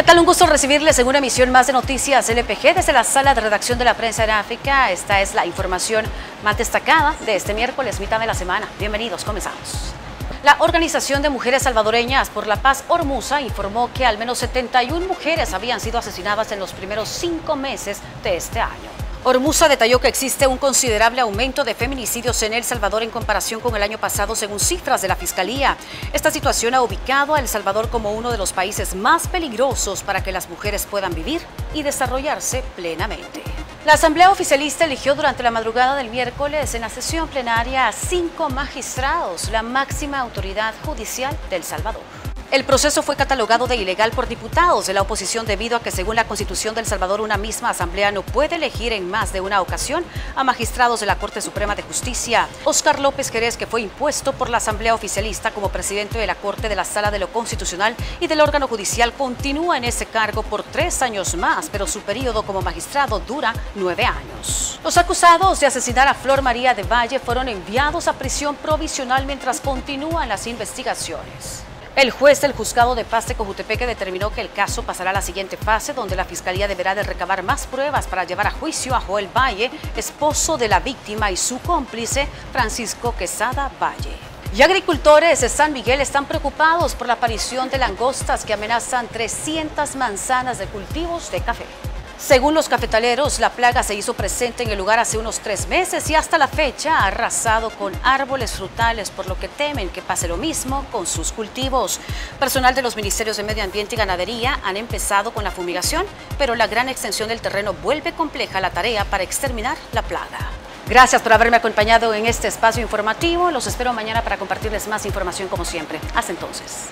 ¿Qué tal? Un gusto recibirles en una emisión más de Noticias LPG desde la sala de redacción de la prensa en África. Esta es la información más destacada de este miércoles, mitad de la semana. Bienvenidos, comenzamos. La Organización de Mujeres Salvadoreñas por la Paz Hormuza informó que al menos 71 mujeres habían sido asesinadas en los primeros cinco meses de este año. Hormuza detalló que existe un considerable aumento de feminicidios en El Salvador en comparación con el año pasado, según cifras de la Fiscalía. Esta situación ha ubicado a El Salvador como uno de los países más peligrosos para que las mujeres puedan vivir y desarrollarse plenamente. La Asamblea Oficialista eligió durante la madrugada del miércoles en la sesión plenaria a cinco magistrados, la máxima autoridad judicial de El Salvador. El proceso fue catalogado de ilegal por diputados de la oposición debido a que según la Constitución de El Salvador una misma asamblea no puede elegir en más de una ocasión a magistrados de la Corte Suprema de Justicia. Oscar López Jerez, que fue impuesto por la Asamblea Oficialista como presidente de la Corte de la Sala de lo Constitucional y del órgano judicial, continúa en ese cargo por tres años más, pero su periodo como magistrado dura nueve años. Los acusados de asesinar a Flor María de Valle fueron enviados a prisión provisional mientras continúan las investigaciones. El juez del juzgado de paz de Cojutepeque determinó que el caso pasará a la siguiente fase, donde la fiscalía deberá de recabar más pruebas para llevar a juicio a Joel Valle, esposo de la víctima y su cómplice Francisco Quesada Valle. Y agricultores de San Miguel están preocupados por la aparición de langostas que amenazan 300 manzanas de cultivos de café. Según los cafetaleros, la plaga se hizo presente en el lugar hace unos tres meses y hasta la fecha ha arrasado con árboles frutales, por lo que temen que pase lo mismo con sus cultivos. Personal de los Ministerios de Medio Ambiente y Ganadería han empezado con la fumigación, pero la gran extensión del terreno vuelve compleja la tarea para exterminar la plaga. Gracias por haberme acompañado en este espacio informativo. Los espero mañana para compartirles más información como siempre. Hasta entonces.